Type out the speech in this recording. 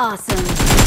Awesome.